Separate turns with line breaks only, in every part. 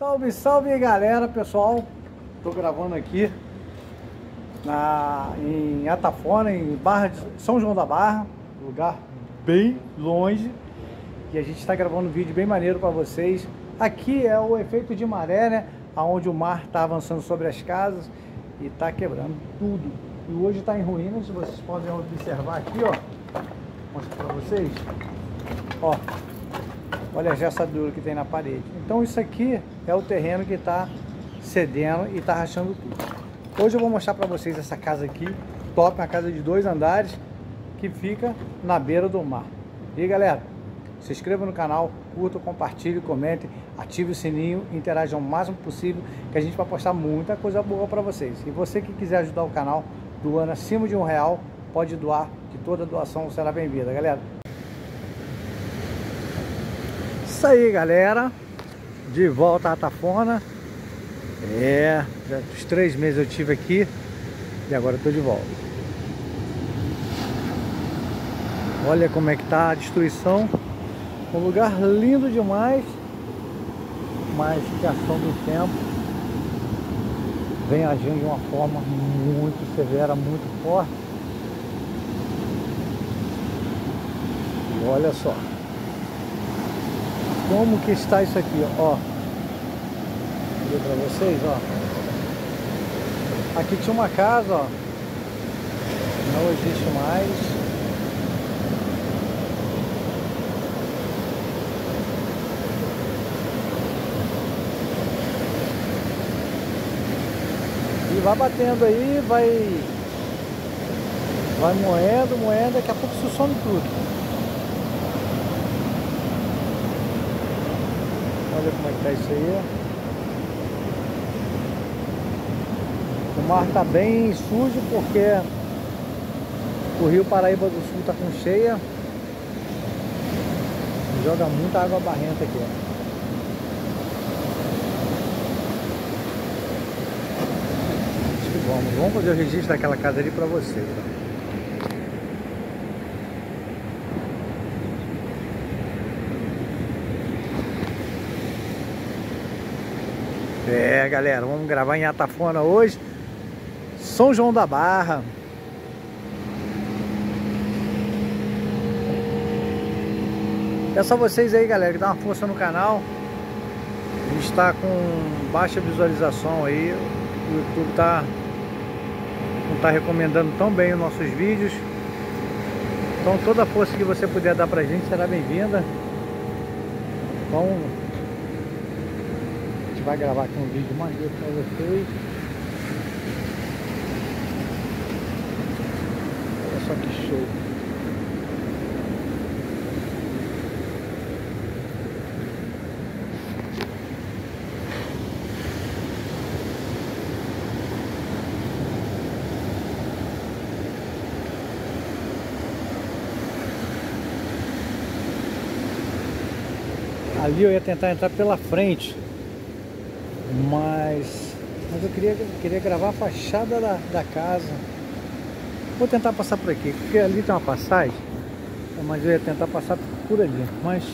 Salve, salve galera, pessoal. Tô gravando aqui na, em Atafona, em Barra de São João da Barra, lugar bem longe. E a gente está gravando um vídeo bem maneiro para vocês. Aqui é o efeito de maré, né? Onde o mar está avançando sobre as casas e está quebrando tudo. E hoje está em ruínas, vocês podem observar aqui, ó. Mostro para vocês. Ó, Olha a gessadura que tem na parede. Então isso aqui é o terreno que está cedendo e está rachando tudo. Hoje eu vou mostrar para vocês essa casa aqui, top, uma casa de dois andares, que fica na beira do mar. E galera, se inscreva no canal, curta, compartilhe, comente, ative o sininho, interajam o máximo possível, que a gente vai postar muita coisa boa para vocês. E você que quiser ajudar o canal, doando acima de um real, pode doar, que toda doação será bem-vinda, galera. Isso aí, galera. De volta à Atafona. É, já os três meses eu tive aqui e agora eu tô de volta. Olha como é que tá a destruição. Um lugar lindo demais, mas que ação do tempo vem agindo de uma forma muito severa, muito forte. E olha só como que está isso aqui, ó. Vou para vocês, ó. Aqui tinha uma casa, ó. Não existe mais. E vai batendo aí, vai vai moendo, moendo, daqui a pouco se some tudo. Olha como é que tá isso aí. O mar tá bem sujo porque o rio Paraíba do Sul tá com cheia. Joga muita água barrenta aqui, ó. Vamos, vamos fazer o registro daquela casa ali para vocês. Ó. É, galera, vamos gravar em Atafona hoje. São João da Barra. É só vocês aí, galera, que dá uma força no canal. A gente está com baixa visualização aí. O YouTube tá não está recomendando tão bem os nossos vídeos. Então toda a força que você puder dar pra gente será bem-vinda. Então gente vai gravar aqui um vídeo maneiro para vocês. Olha só que show. Ali eu ia tentar entrar pela frente mas, mas eu queria, queria gravar a fachada da, da casa. Vou tentar passar por aqui, porque ali tem uma passagem. Mas eu ia tentar passar por ali. Mas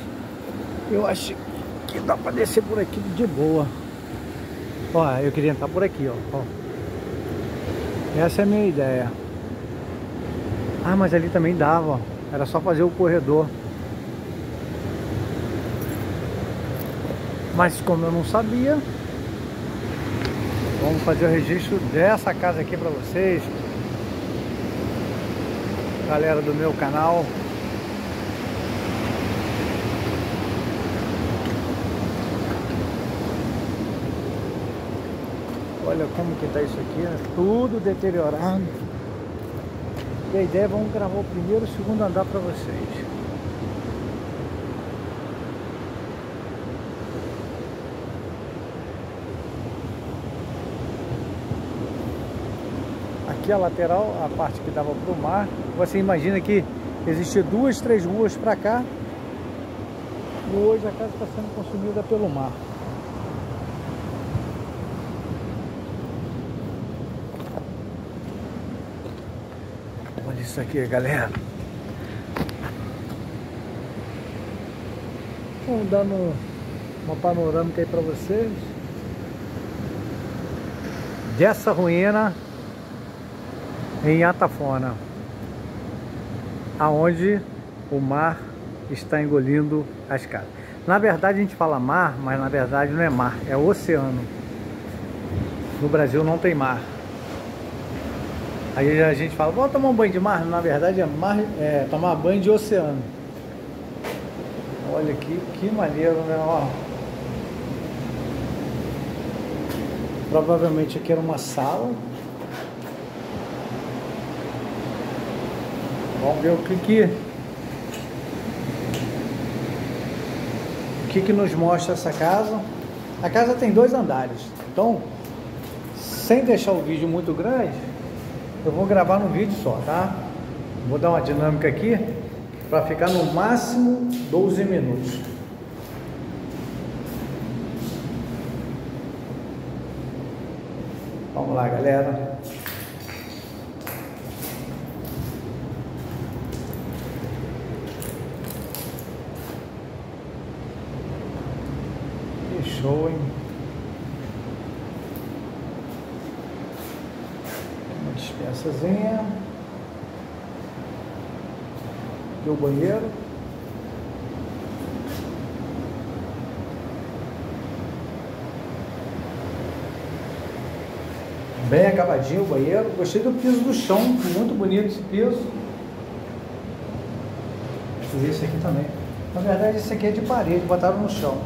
eu acho que dá para descer por aqui de boa. Ó, eu queria entrar por aqui, ó. ó. Essa é a minha ideia. Ah, mas ali também dava, ó. Era só fazer o corredor. Mas como eu não sabia, Vamos fazer o registro dessa casa aqui para vocês. Galera do meu canal. Olha como que tá isso aqui, né? tudo deteriorado. E a ideia é vamos gravar o primeiro e o segundo andar para vocês. Aqui a lateral, a parte que dava para o mar. Você imagina que existia duas, três ruas para cá. E hoje a casa está sendo consumida pelo mar. Olha isso aqui, galera. Vamos dando uma panorâmica aí para vocês. dessa ruína em Atafona, aonde o mar está engolindo as casas. Na verdade a gente fala mar, mas na verdade não é mar, é oceano. No Brasil não tem mar. Aí a gente fala, vou tomar um banho de mar, na verdade é, mar, é tomar banho de oceano. Olha aqui, que maneiro, né? Ó. Provavelmente aqui era uma sala. Vamos ver o que que o que que nos mostra essa casa. A casa tem dois andares. Então, sem deixar o vídeo muito grande, eu vou gravar no vídeo só, tá? Vou dar uma dinâmica aqui para ficar no máximo 12 minutos. Vamos lá, galera. Que show, hein? Uma dispensazinha. Aqui o banheiro. Bem acabadinho o banheiro. Gostei do piso do chão, muito bonito esse piso. E esse aqui também. Na verdade esse aqui é de parede, botaram no chão.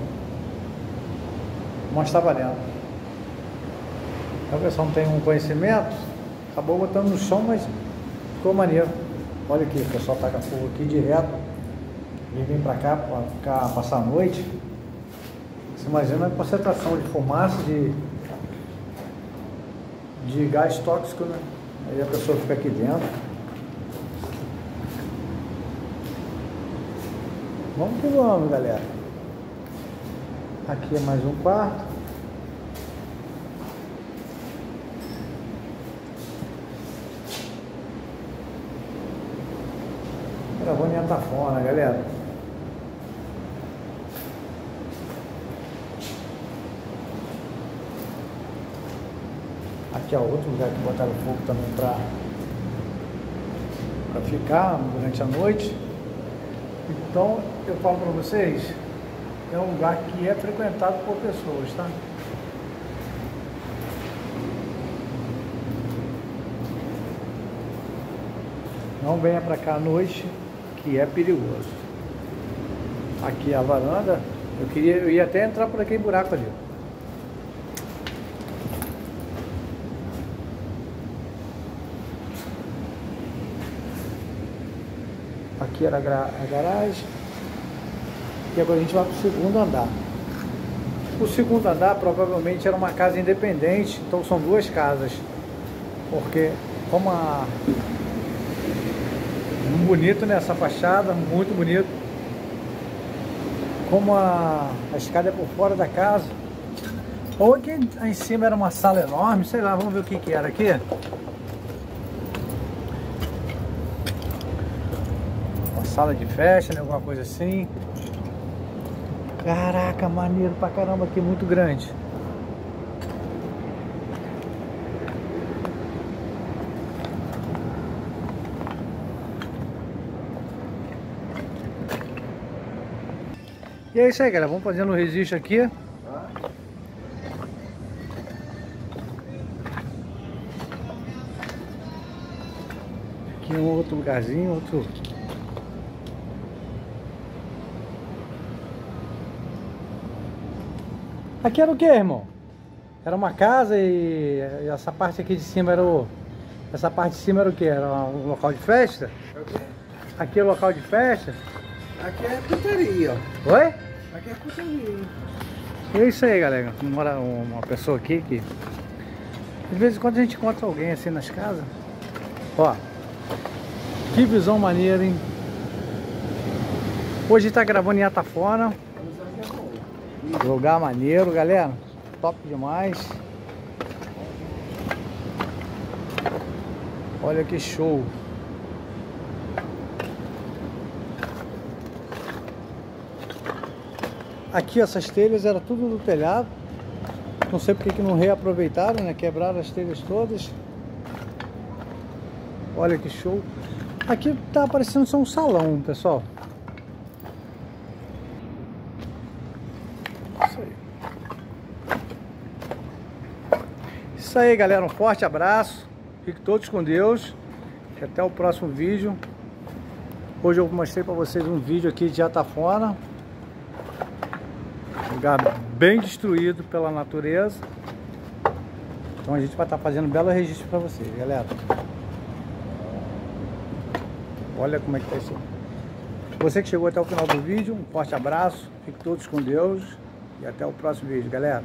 Mas está valendo. A pessoa não tem um conhecimento, acabou botando no chão, mas ficou maneiro. Olha aqui, o pessoal taca fogo aqui direto. Ele vem pra cá para ficar, passar a noite. Você imagina a concentração de fumaça, de de gás tóxico, né? Aí a pessoa fica aqui dentro. Vamos que vamos, galera. Aqui é mais um quarto. Gravando em Atafona, galera. Aqui é outro lugar que botaram fogo também para para ficar durante a noite. Então, eu falo para vocês, é um lugar que é frequentado por pessoas, tá? Não venha para cá à noite, que é perigoso. Aqui a varanda. Eu queria, eu ia até entrar por aquele buraco ali. Aqui era a garagem. E agora a gente vai para o segundo andar. O segundo andar provavelmente era uma casa independente, então são duas casas. Porque como a... Bonito né, fachada, muito bonito. Como a, a escada é por fora da casa. Ou aqui em cima era uma sala enorme, sei lá, vamos ver o que, que era aqui. sala de festa, né? Alguma coisa assim. Caraca, maneiro pra caramba aqui, muito grande. E é isso aí, galera. Vamos fazendo o registro aqui. Aqui um outro lugarzinho, outro Aqui era o que, irmão? Era uma casa e essa parte aqui de cima era o... Essa parte de cima era o que? Era um local de festa? Aqui é o local de festa?
Aqui é putaria.
Oi?
Aqui é putaria.
É isso aí, galera. Mora uma pessoa aqui que... De vez em quando a gente encontra alguém assim nas casas. Ó. Que visão maneira, hein? Hoje tá gravando em Atafona. Lugar maneiro, galera. Top demais. Olha que show. Aqui essas telhas era tudo do telhado. Não sei porque que não reaproveitaram, né? Quebraram as telhas todas. Olha que show. Aqui tá parecendo só um salão, pessoal. Isso aí. Isso aí, galera. Um forte abraço. Fiquem todos com Deus. E até o próximo vídeo. Hoje eu mostrei para vocês um vídeo aqui de Atafona. Lugar bem destruído pela natureza. Então a gente vai estar fazendo um belo registro para vocês, galera. Olha como é que tá isso. Você que chegou até o final do vídeo, um forte abraço. Fiquem todos com Deus. E até o próximo vídeo, galera.